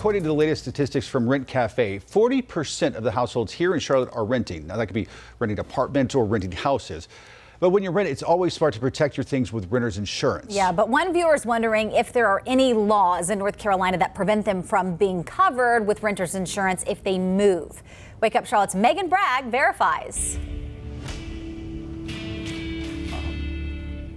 according to the latest statistics from Rent Cafe, 40% of the households here in Charlotte are renting. Now, that could be renting apartments or renting houses. But when you rent, it's always smart to protect your things with renter's insurance. Yeah, but one viewer is wondering if there are any laws in North Carolina that prevent them from being covered with renter's insurance if they move. Wake Up Charlotte's Megan Bragg verifies.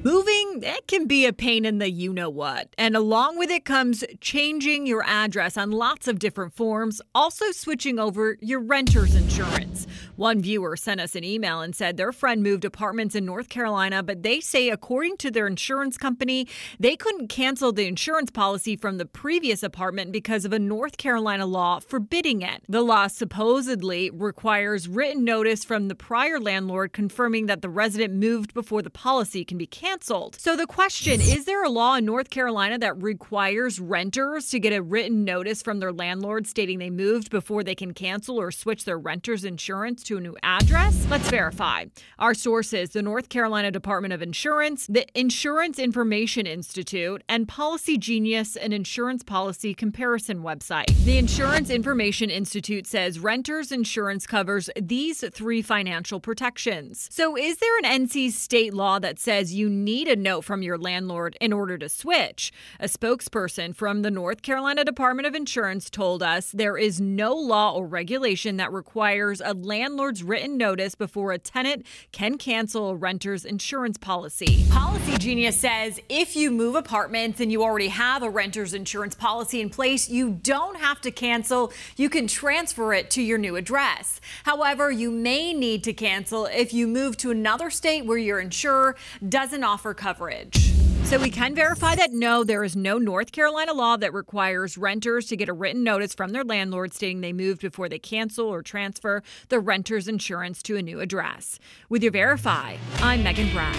Moving, it can be a pain in the you know what. And along with it comes changing your address on lots of different forms, also switching over your renter's insurance. One viewer sent us an email and said their friend moved apartments in North Carolina, but they say, according to their insurance company, they couldn't cancel the insurance policy from the previous apartment because of a North Carolina law forbidding it. The law supposedly requires written notice from the prior landlord confirming that the resident moved before the policy can be canceled. So the question is there a law in North Carolina that requires renters to get a written notice from their landlord stating they moved before they can cancel or switch their renter's insurance to a new address? Let's verify. Our sources the North Carolina Department of Insurance, the Insurance Information Institute, and Policy Genius, an insurance policy comparison website. The Insurance Information Institute says renters insurance covers these three financial protections. So is there an NC state law that says you need a note from your landlord in order to switch. A spokesperson from the North Carolina Department of Insurance told us there is no law or regulation that requires a landlord's written notice before a tenant can cancel a renter's insurance policy. Policy Genius says if you move apartments and you already have a renter's insurance policy in place, you don't have to cancel. You can transfer it to your new address. However, you may need to cancel if you move to another state where your insurer doesn't offer coverage. So we can verify that no, there is no North Carolina law that requires renters to get a written notice from their landlord stating they moved before they cancel or transfer the renter's insurance to a new address. With your Verify, I'm Megan Bragg.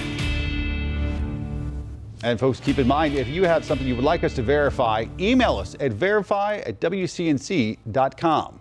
And folks, keep in mind, if you have something you would like us to verify, email us at verify at wcnc.com.